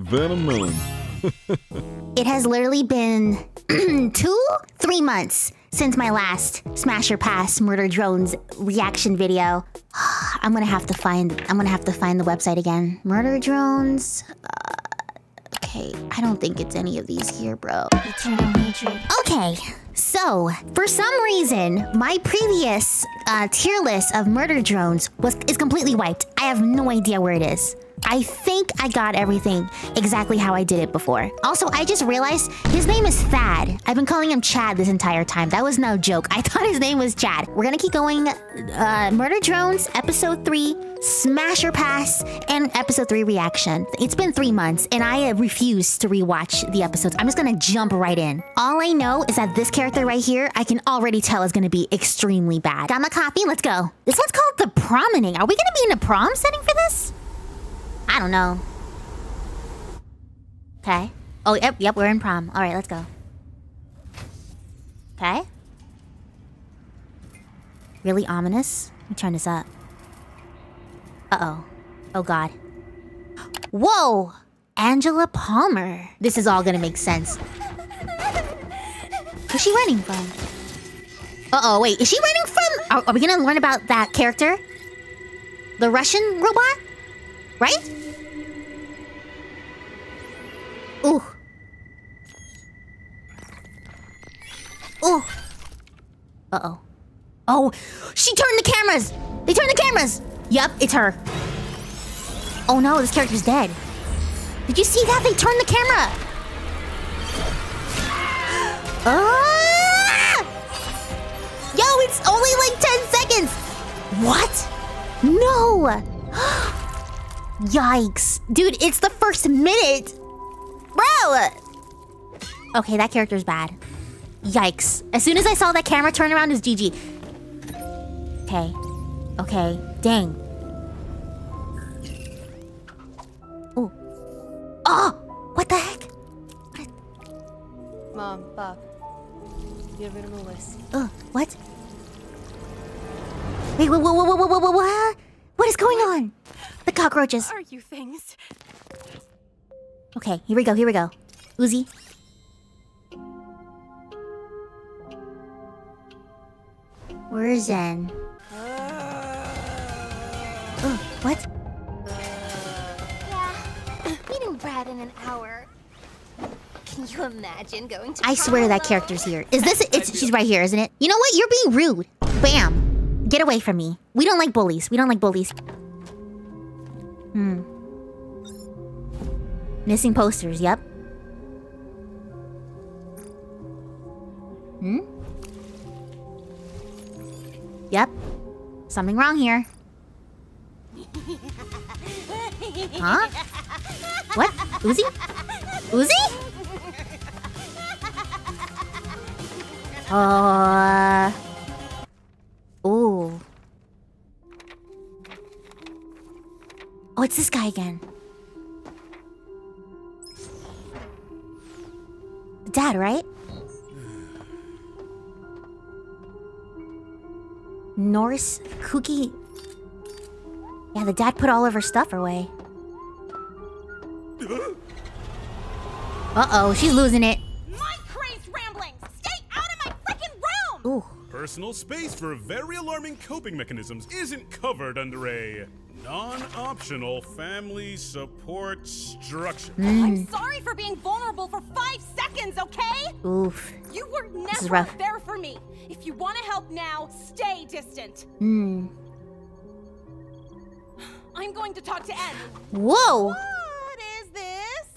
Venom. It has literally been two, three months since my last Smash or Pass Murder Drones reaction video. I'm gonna have to find. I'm gonna have to find the website again. Murder Drones. Uh, okay, I don't think it's any of these here, bro. Okay, so for some reason, my previous uh, tier list of murder drones was is completely wiped. I have no idea where it is. I think I got everything exactly how I did it before. Also, I just realized his name is Thad. I've been calling him Chad this entire time. That was no joke. I thought his name was Chad. We're gonna keep going. Uh, Murder Drones, Episode 3, Smash or Pass, and Episode 3 Reaction. It's been three months, and I refuse to rewatch the episodes. I'm just gonna jump right in. All I know is that this character right here, I can already tell is gonna be extremely bad. Got my coffee? Let's go. This one's called The Promening. Are we gonna be in a prom setting for this? I don't know. Okay. Oh, yep, yep, we're in prom. All right, let's go. Okay. Really ominous. Let me turn this up. Uh-oh. Oh, God. Whoa! Angela Palmer. This is all gonna make sense. Who's she running from? Uh-oh, wait. Is she running from... Are, are we gonna learn about that character? The Russian robot? Right? Ooh. Ooh. Uh-oh. Oh, she turned the cameras! They turned the cameras! Yup, it's her. Oh no, this character's dead. Did you see that? They turned the camera! Ah! Yo, it's only like 10 seconds! What? No! Yikes. Dude, it's the first minute. Bro! Okay, that character's bad. Yikes. As soon as I saw that camera turn around, it's GG. Okay. Okay. Dang. Ooh. Oh! What the heck? What Mom, Bob. You're in the list. Oh, what? Cockroaches. Are you things? Okay, here we go, here we go. Uzi. Where is Zen? Uh. Oh, what? Yeah, meeting Brad in an hour. Can you imagine going to I swear that character's here. Is this it's she's right here, isn't it? You know what? You're being rude. Bam. Get away from me. We don't like bullies. We don't like bullies. Hmm. Missing posters, yep. Hmm? Yep. Something wrong here. Huh? What? Uzi? Uzi? Uh. Oh, it's this guy again. Dad, right? Norse Cookie. Yeah, the dad put all of her stuff away. Uh-oh, she's losing it. My crazed ramblings! Stay out of my freaking room! Ooh. Personal space for very alarming coping mechanisms isn't covered under a non-optional family support structure. I'm sorry for being vulnerable for five seconds, okay? Oof. You were is never there for me. If you want to help now, stay distant. Hmm. I'm going to talk to Ed. Whoa! What is this?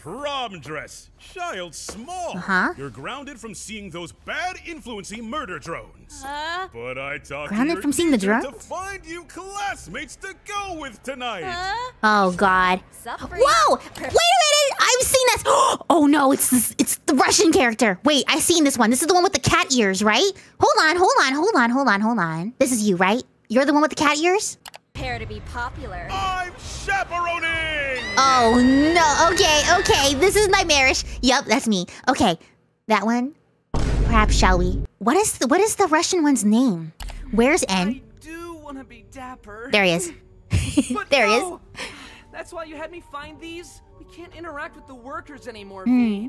Prom dress, child small. Uh-huh. You're grounded from seeing those bad influencing murder drones. Huh? But I talked Grounded to your from seeing the teacher to find you classmates to go with tonight. Huh? Oh God. Whoa! Wait a minute! I've seen this. Oh no! It's this. It's the Russian character. Wait, I've seen this one. This is the one with the cat ears, right? Hold on, hold on, hold on, hold on, hold on. This is you, right? You're the one with the cat ears. Prepare to be popular. I'm chaperoning. Oh no. Okay, okay. This is nightmarish. Yup, that's me. Okay, that one. Perhaps shall we? What is the, what is the Russian one's name? Where's N? I do want to be dapper. There he is. But there he is. That's why you had me find these? We can't interact with the workers anymore, Hmm.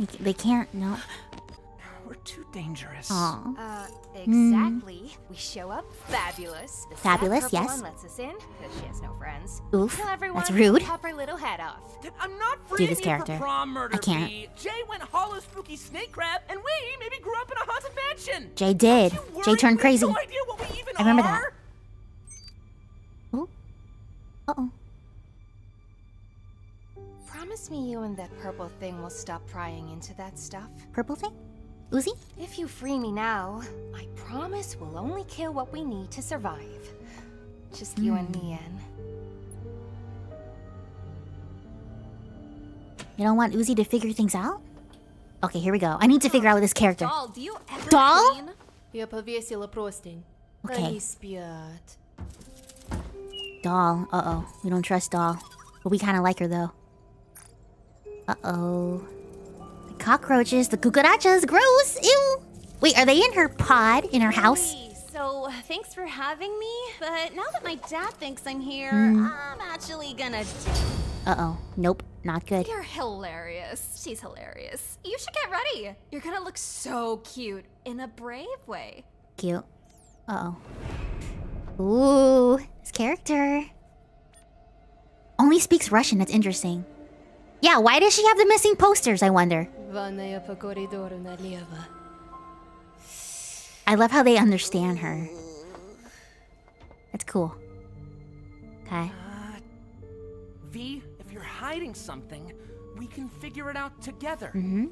V. They can't. No. We're too dangerous. Aw. Uh, exactly. We show up fabulous. The sad Fabulous, yes. One lets us in because she has no friends. Oof, Kill everyone. that's rude. Pop her little head off. I'm not freeing this you character. for prom murder, I can't. V. J went hollow spooky snake crab, and we maybe grew up in a haunted mansion. J did. J turned crazy. No idea what we even I remember are. that. Ooh. Uh oh. Promise me you and that purple thing will stop prying into that stuff. Purple thing? Uzi? If you free me now, I promise we'll only kill what we need to survive. Just you and me, Anne. You don't want Uzi to figure things out? Okay, here we go. I need to figure out this character. Doll, do you ever Doll? clean? Я повесила простынь. Okay. Они спят. Doll. Uh oh. We don't trust Doll. But we kind of like her though. Uh oh. The cockroaches, the cucarachas, gross. Ew. Wait, are they in her pod in her house? Hey, so thanks for having me, but now that my dad thinks I'm here, Hmm. I'm actually gonna. Uh oh. Nope. Not good. You're hilarious. She's hilarious. You should get ready. You're gonna look so cute in a brave way. Cute. Uh oh. Ooh, this character. Only speaks Russian, that's interesting. Yeah, why does she have the missing posters, I wonder? I love how they understand her. That's cool. Okay. Uh, v, if you're hiding something, we can figure it out together. Mm -hmm.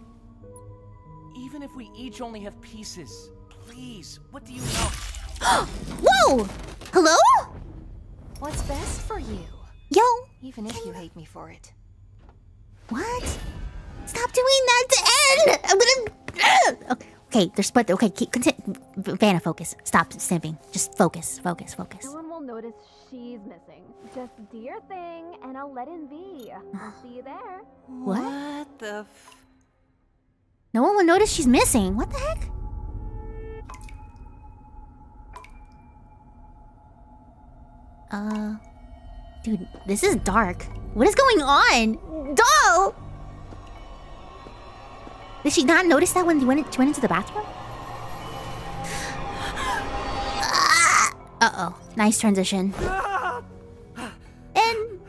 Even if we each only have pieces, please, what do you know? Whoa! Hello? What's best for you? Yo! Even if you hate me for it what? Stop doing that to N! I'm gonna. Okay, okay, there's but okay. Keep continue. Vanna, focus. Stop simping. Just focus, focus, focus. No one will notice she's missing. Just do your thing, and I'll let N be. I'll see you there. What? What the f- No one will notice she's missing. What the heck? Uh, dude, this is dark. What is going on? Did she not notice that when you went, she went into the bathroom? Uh oh. Nice transition. And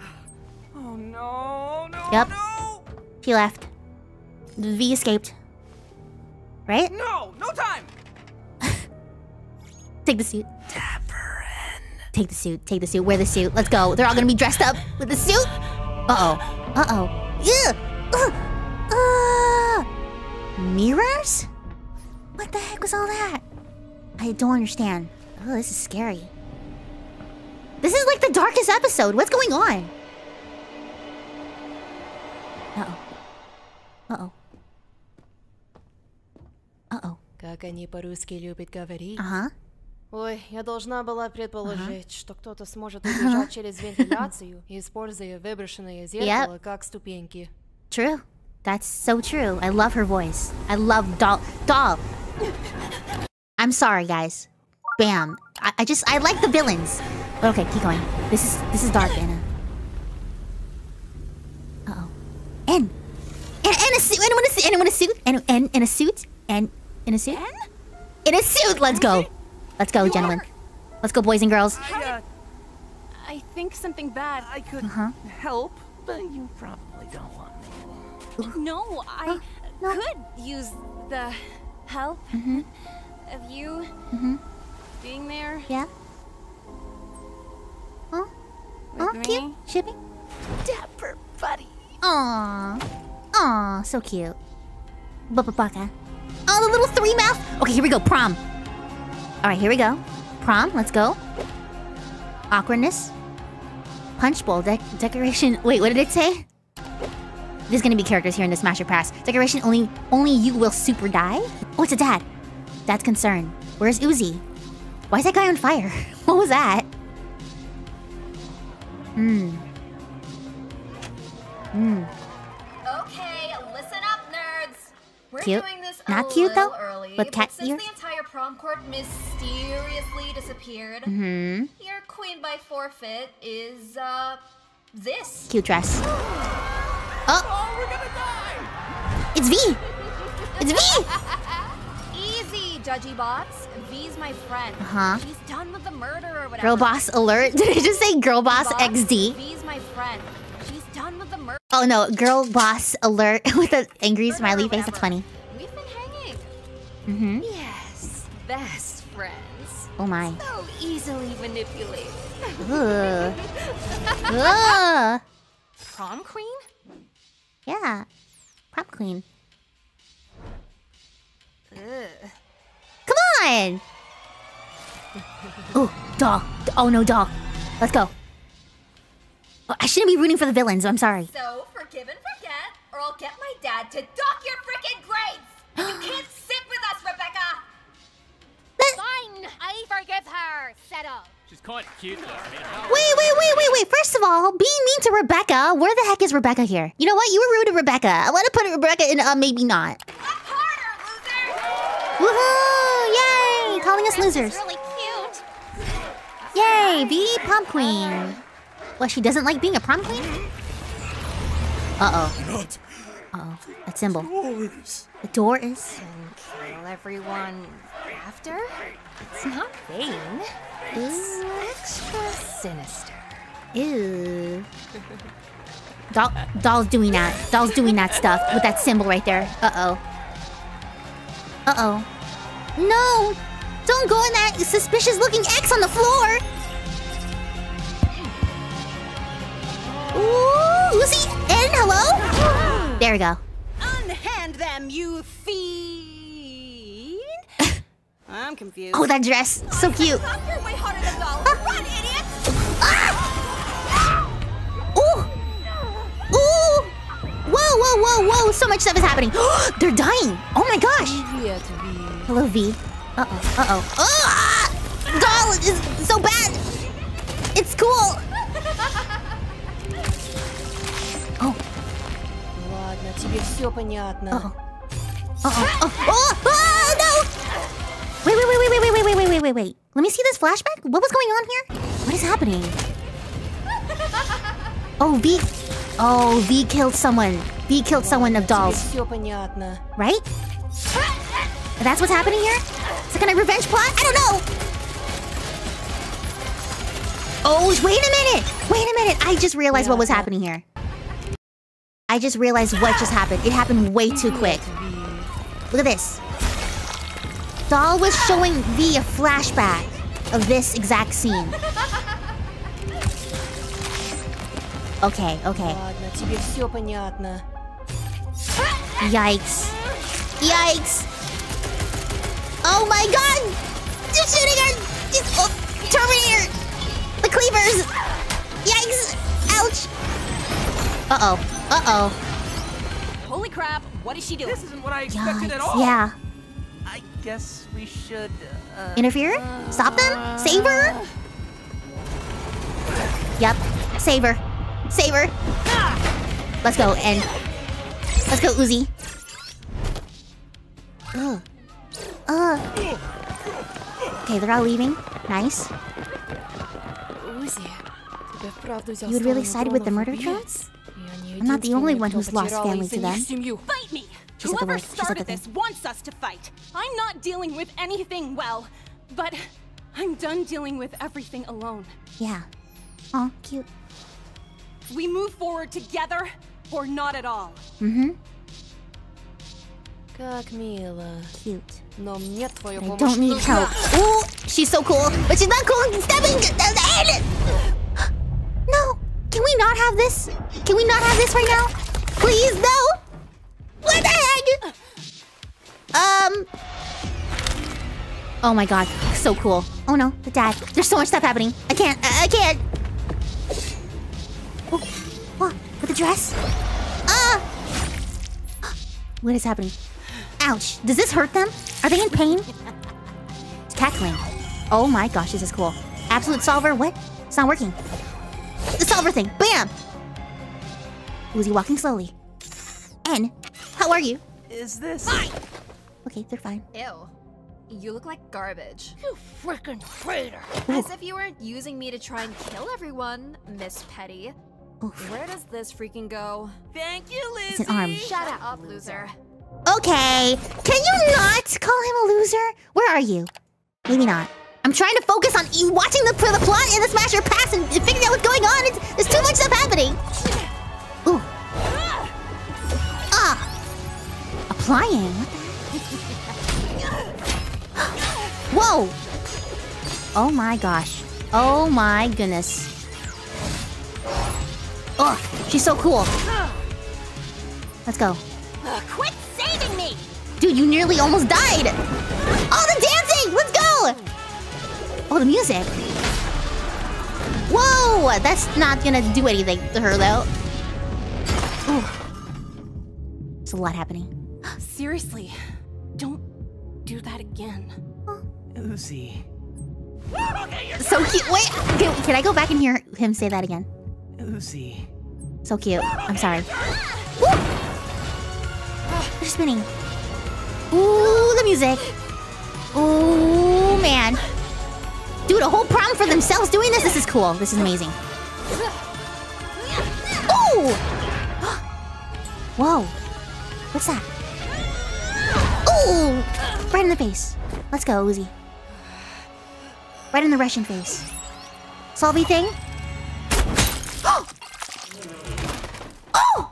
Oh no, no, Yep. no! she left. V escaped. Right? No, no time! Take the suit. Take the suit. Take the suit. Wear the suit. Let's go. They're all gonna be dressed up with the suit. Uh-oh. Uh oh. Uh oh. Yeah. Uh, uh. Mirrors? What the heck was all that? I don't understand. Oh, this is scary. This is like the darkest episode. What's going on? Uh oh. Uh oh. Uh oh. Как они по-русски любят говорить. Uh huh. Ой, я должна была предположить, что кто-то сможет убежать через вентиляцию, используя выброшенное зеркало как ступеньки. True. That's so true. I love her voice. I love doll. Doll. I'm sorry, guys. Bam. I, I just I like the villains. But okay, keep going. This is this is dark, Anna. Uh oh. And and and a suit. Anyone a suit? Anyone a suit? And and in a suit? And in a suit? In a suit. Let's go. Let's go, gentlemen. Let's go, boys and girls. I, uh, I think something bad. I could Uh-huh. help, but you probably don't want me. No, I no. could use the help of you being there Yeah. Oh, with oh, me. cute. Shipping. Dapper buddy. Aww. Aww, so cute. Bubba Baka. Oh, the little three mouth. Okay, here we go. Prom. All right, here we go. Prom. Let's go. Awkwardness. Punch bowl. De- decoration. Wait, what did it say? There's gonna be characters here in the Smash or Pass. Decoration. Only, only you will super die. Oh, it's a dad. Dad's concern. Where's Uzi? Why is that guy on fire? What was that? Hmm. Hmm. Okay, listen up, nerds. We're Cute. doing this Not a cute, though? early, but cat but since ears? the entire prom court mysteriously disappeared, Hmm. your queen by forfeit is uh this. Cute dress. Oh, we're gonna die! it's V. It's V. Easy, judgy bots. V's my friend. Uh-huh. She's done with the murder or whatever. Girl boss alert. Did I just say girl boss Bots, XD? V's my friend. She's done with the murder. Oh no, girl boss alert with an angry smiley face. That's funny. We've been hanging. Mm-hmm. Best friends. Oh my. So easily manipulated. Ugh. Ugh. Prom queen? Yeah. Prom queen. Ugh. Come on! Oh, doll. Oh no, doll. Let's go. Oh, I shouldn't be rooting for the villains. I'm sorry. So, forgive and forget, or I'll get my dad to dock your frickin' grades! You can't Settle. She's kind of cute though. I mean, Wait, wait, wait, wait, wait. First of all, being mean to Rebecca. Where the heck is Rebecca here? You know what? You were rude to Rebecca. I want to put Rebecca in uh, maybe not. Harder, Woohoo! Yay! Calling us losers. Really cute. Yay! Be prom queen. What? She doesn't like being a prom queen? Uh oh. Not Uh oh. That symbol. yours. The door is. And kill everyone after? It's not vain. It's extra sinister. Ew. Doll, doll's doing that. Doll's doing that stuff with that symbol right there. Uh oh. Uh oh. No! Don't go in that suspicious looking X on the floor! Ooh, Uzi! And hello? There we go. Unhand them, you fiend! I'm confused. Oh, that dress. So cute. Stop, you're way harder than doll. Run, idiot! Ooh! Ooh! Whoa, whoa, whoa, whoa! So much stuff is happening. They're dying! Oh my gosh! Привет, Ви. Hello, V. Uh oh. Uh oh. Ah! Doll is so bad. It's cool. Oh. Ладно, тебе все понятно. Uh oh. Uh oh. Oh. Oh. oh wait, wait. Let me see this flashback. What was going on here? What is happening? Oh, V... Oh, V killed someone. V killed someone of dolls. Right? That's what's happening here? Is a kind of revenge plot? I don't know! Oh, wait a minute! Wait a minute! I just realized what was happening here. I just realized what just happened. It happened way too quick. Look at this. Doll was showing V a flashback of this exact scene. Okay, okay. Yikes. Yikes. Oh my god! just shooting shooting our... Oh, Terminator! The cleavers! Yikes! Ouch! Uh-oh. Uh-oh. Holy crap, what is she doing? This isn't what I expected Yikes. at all. Yeah guess we should... Uh, Interfere? Uh, Stop them? Save her? Yep. Save her. Save her. Let's go, and... Let's go, Uzi. Ugh. Ugh. Okay, they're all leaving. Nice. You would really side with the murder troops? I'm not the only one who's lost family to them. семью. Fight me! She said the Whoever word. She said started the this wants us to fight. I'm not dealing with anything well, but I'm done dealing with everything alone. Yeah. Oh, cute. We move forward together or not at all. Mm-hmm. Как мило. Cute. Но мне твоя I помощь don't need нужна. help. Ooh, she's so cool, but she's not cool. Stepping down the head. No, can we not have this? Can we not have this right now? Please, no. Um. Oh my god, so cool. Oh no, the dad. There's so much stuff happening. I can't. I, I can't. Oh, what? With the dress? Ah! What is happening? Ouch. Does this hurt them? Are they in pain? It's cackling. Oh my gosh, this is cool. Absolute solver. What? It's not working. The solver thing. Bam! Uzi walking slowly. N, how are you? Is this? Okay, they're fine. Ew. You look like garbage. You freaking traitor. As if you weren't using me to try and kill everyone, Miss Petty. Where does this freaking go? Thank you, Lizzy. It's an arm. Shut up, loser. Okay, can you not call him a loser? Where are you? Maybe not. I'm trying to focus on you watching the, the plot in the Smash or Pass and figuring out what's going on. It's, there's too much stuff happening. Applying. Whoa. Oh my gosh. Oh my goodness. Oh, she's so cool. Let's go. Quit saving me! Dude, you nearly almost died! Oh, the dancing! Let's go! Oh, the music. Whoa! That's not gonna do anything to her, though. Ooh. There's a lot happening. Seriously, don't do that again. Uzi. So cute. Wait, can, can I go back and hear him say that again? Uzi. So cute. I'm sorry. Woo! They're spinning. Ooh, the music. Ooh, man. Dude, a whole prom for themselves doing this? This is cool. This is amazing. Ooh! Whoa. What's that? Ooh! Right in the face. Let's go, Uzi. Right in the Russian face. Solvy thing? oh! Oh!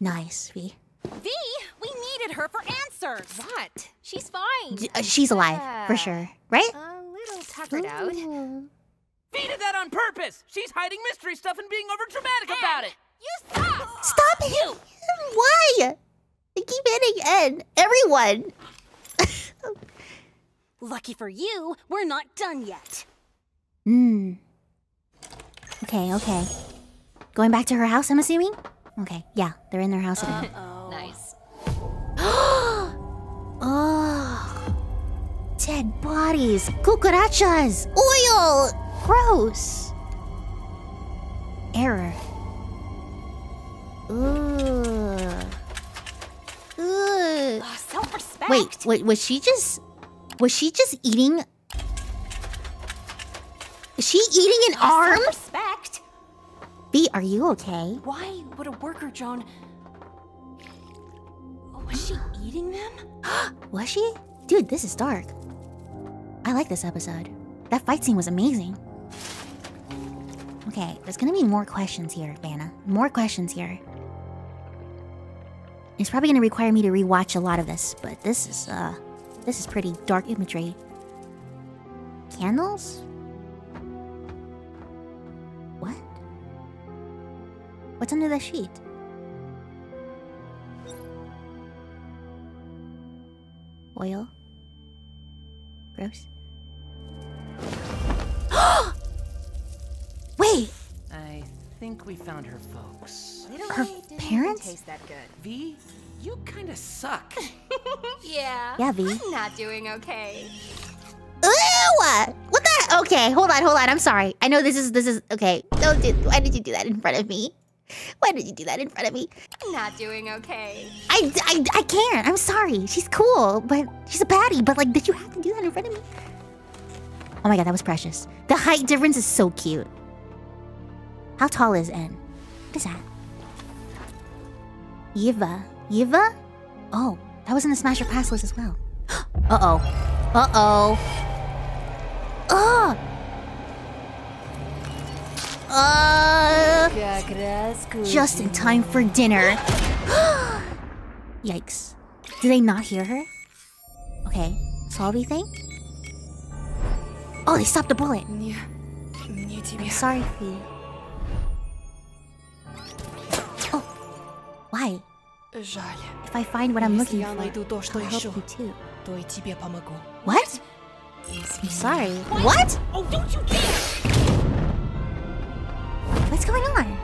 Nice, V. V, we needed her for answers. What? She's fine. J- uh, she's alive, for sure. Right? A little tuckered out. V did that on purpose. She's hiding mystery stuff and being overdramatic about it. You suck! Stop it! Why? I keep hitting N. Everyone. Lucky for you, we're not done yet. Hmm. Okay, okay. Going back to her house, I'm assuming? Okay, yeah, they're in their house again. Nice. oh. Dead bodies. Cucarachas. Oil. Gross. Error. Ugh. Wait, wait, was she just... Was she just eating... Is she eating an arm? Self-respect. B, are you okay? Why would a worker drone... Oh, was she eating them? Was she? Dude, this is dark. I like this episode. That fight scene was amazing. Okay, there's gonna be more questions here, Vanna. More questions here. It's probably gonna require me to rewatch a lot of this, but this is, uh... This is pretty dark imagery. Candles? What? What's under the sheet? Oil? Gross. Wait! I think we found her folks. Literally Her parents? taste that good. V, you kinda suck. Yeah. Yeah, V. I'm not doing okay. Ew! What the? Okay, hold on, hold on. I'm sorry. I know this is this is okay. Don't do. Why did you do that in front of me? Why did you do that in front of me? I'm not doing okay. I, I, I can't. I'm sorry. She's cool, but she's a baddie. But like, did you have to do that in front of me? Oh my god, that was precious. The height difference is so cute. How tall is N? What is that? Yiva. Yiva? Oh, that was in the Smash or Pass list as well. Uh oh. Uh oh. Oh. Uh. Just in time for dinner. Yikes. Do they not hear her? Okay. Solvy thing? Oh, they stopped the bullet. I'm sorry for you. Why? If I find what I'm looking for, I'll help you too. What? I'm sorry. What? Oh, don't you! What's going on? It!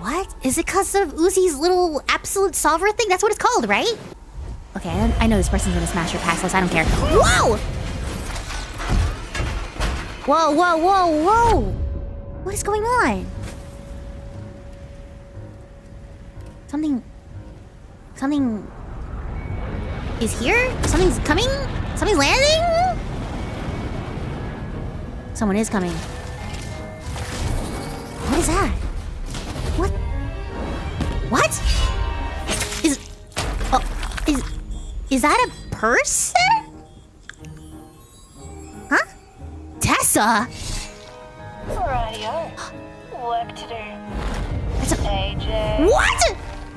What? Is it because of Uzi's little absolute solver thing? That's what it's called, right? Okay, I, I know this person's gonna smash her pass list. I don't care. Whoa! Whoa, whoa, whoa, whoa! What is going on? Something... Something... Is here? Something's coming? Something's landing? Someone is coming. What is that? What? What? Is oh is is that a person? Huh? Tessa? Radio. Work to do. That's a AJ. What?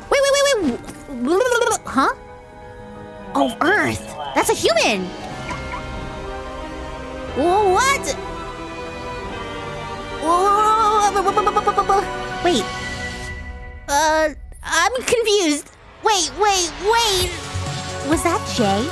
Wait, wait, wait, wait. Huh? Oh, Earth. That's a human. What? Wait. Uh, I'm confused. Wait, wait, wait. Was that J?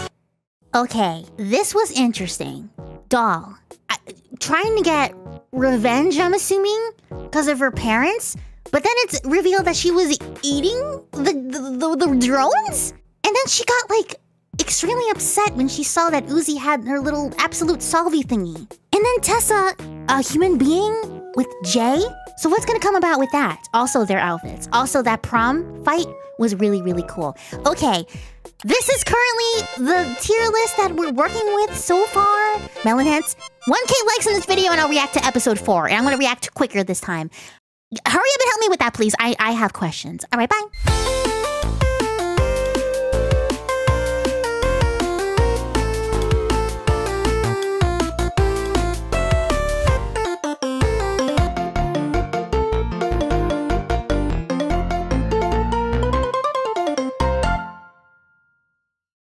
Okay, this was interesting. Doll. I, trying to get revenge, I'm assuming, because of her parents. But then it's revealed that she was eating the, the, the, the drones? And then she got like extremely upset when she saw that Uzi had her little absolute salvi thingy. And then Tessa, a human being with J? So what's gonna come about with that? Also their outfits. Also that prom fight was really, really cool. Okay, this is currently the tier list that we're working with so far. Melonheads, 1k likes in this video and I'll react to episode 4. And I'm gonna react quicker this time. Hurry up and help me with that, please. I, I have questions. All right, bye.